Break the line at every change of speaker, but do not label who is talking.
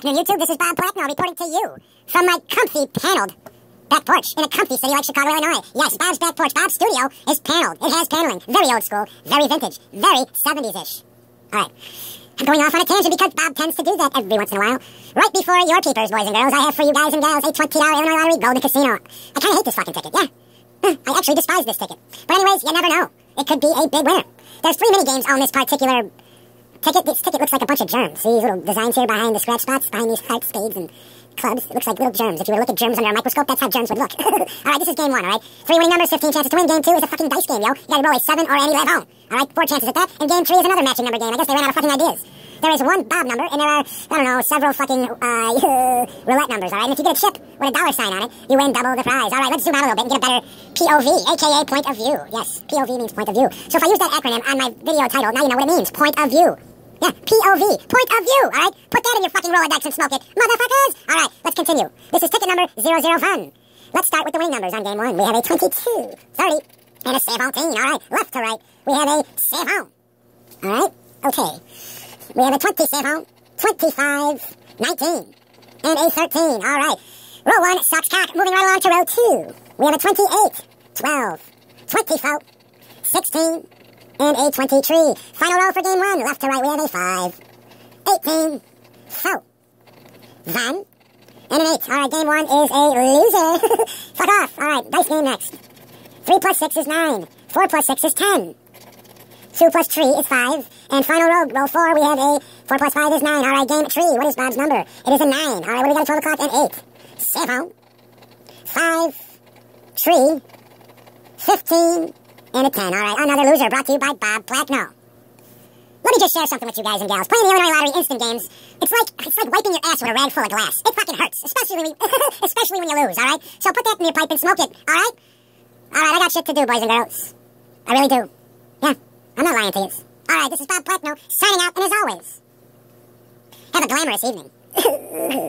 afternoon, YouTube. This is Bob Plachno reporting to you from my comfy paneled back porch in a comfy city like Chicago, Illinois. Yes, Bob's back porch. Bob's studio is paneled. It has paneling. Very old school, very vintage, very 70s-ish. All right. I'm going off on a tangent because Bob tends to do that every once in a while. Right before your peepers, boys and girls, I have for you guys and gals a $20 Illinois Lottery Golden Casino. I kind of hate this fucking ticket, yeah. I actually despise this ticket. But anyways, you never know. It could be a big winner. There's three mini games on this particular ticket. This ticket looks like a bunch of germs. See these little designs here behind the scratch spots, behind these hearts, spades, and clubs. It looks like little germs. If you were to look at germs under a microscope, that's how germs would look. all right, this is game one, all right? Three winning numbers, 15 chances to win. Game two is a fucking dice game, yo. You gotta roll a seven or any lead home. All right, four chances at that. And game three is another matching number game. I guess they ran out of fucking ideas. There is one Bob number, and there are, I don't know, several fucking, uh, roulette numbers, alright? And if you get a chip with a dollar sign on it, you win double the prize. Alright, let's zoom out a little bit and get a better POV, aka point of view. Yes, POV means point of view. So if I use that acronym on my video title, now you know what it means. Point of view. Yeah, POV, point of view, alright? Put that in your fucking Rolodex and smoke it, motherfuckers! Alright, let's continue. This is ticket number 00 fun. Let's start with the winning numbers on game one. We have a 22, 30, and a 17, alright? Left to right, we have a save home. Alright, okay. We have a 20 save home, 25, 19, and a 13, alright. Row one, sucks cock, moving right along to row two. We have a 28, 12, 24, 16, and a 23. Final row for game one. Left to right, we have a 5, 18, 4, 1, and an 8. All right, game one is a loser. Fuck off. All right, dice game next. 3 plus 6 is 9. 4 plus 6 is 10. 2 plus 3 is 5. And final row, row 4, we have a 4 plus 5 is 9. All right, game 3. What is Bob's number? It is a 9. All right, what do we got at 12 o'clock? An 8. 7, 5, 3, 15, and a 10. All right, another loser brought to you by Bob Plachno. Let me just share something with you guys and gals. Playing the Illinois Lottery instant games, it's like it's like wiping your ass with a rag full of glass. It fucking hurts, especially when especially when you lose. All right, so put that in your pipe and smoke it. All right, all right. I got shit to do, boys and girls. I really do. Yeah, I'm not lying to you. All right, this is Bob Plachno signing out, and as always, have a glamorous evening.